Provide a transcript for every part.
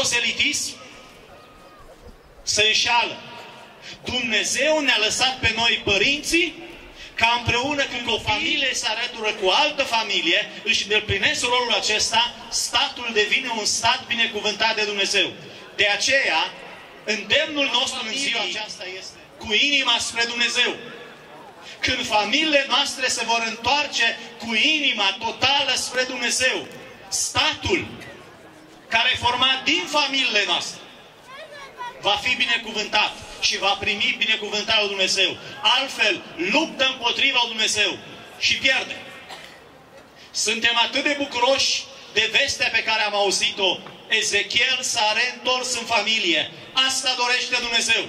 prozelitism, se înșală. Dumnezeu ne-a lăsat pe noi părinții ca împreună când o familie se arătură cu altă familie, își îndeplinesc rolul acesta, statul devine un stat binecuvântat de Dumnezeu. De aceea, îndemnul nostru în ziua aceasta este cu inima spre Dumnezeu. Când familiile noastre se vor întoarce cu inima totală spre Dumnezeu, statul care e format din familiile noastre va fi binecuvântat și va primi binecuvântarea lui Dumnezeu. Altfel, luptă împotriva lui Dumnezeu și pierde. Suntem atât de bucuroși de vestea pe care am auzit-o. Ezechiel s-a reîntors în familie. Asta dorește Dumnezeu.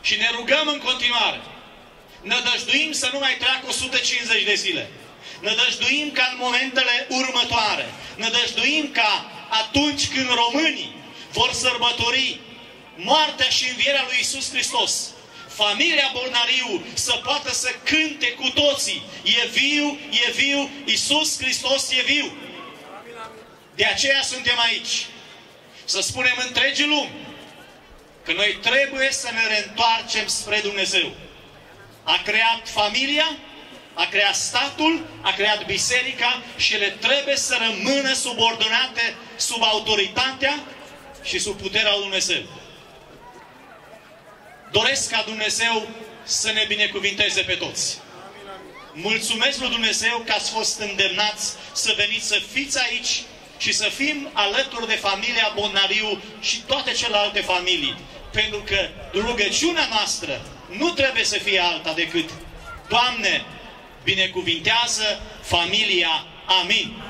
Și ne rugăm în continuare. Nădăjduim să nu mai treacă 150 de zile. Nădăjduim ca în momentele următoare. Nădăjduim ca atunci când românii vor sărbători moartea și învierea lui Isus Hristos, familia Bolnariu să poată să cânte cu toții. E viu, e viu, Isus Hristos e viu. De aceea suntem aici. Să spunem întregii lumi că noi trebuie să ne reîntoarcem spre Dumnezeu. A creat familia, a creat statul, a creat biserica și ele trebuie să rămână subordonate sub autoritatea și sub puterea lui Dumnezeu. Doresc ca Dumnezeu să ne binecuvinteze pe toți. Mulțumesc lui Dumnezeu că ați fost îndemnați să veniți să fiți aici și să fim alături de familia Bonariu și toate celelalte familii. Pentru că rugăciunea noastră nu trebuie să fie alta decât Doamne, binecuvintează familia. Amin.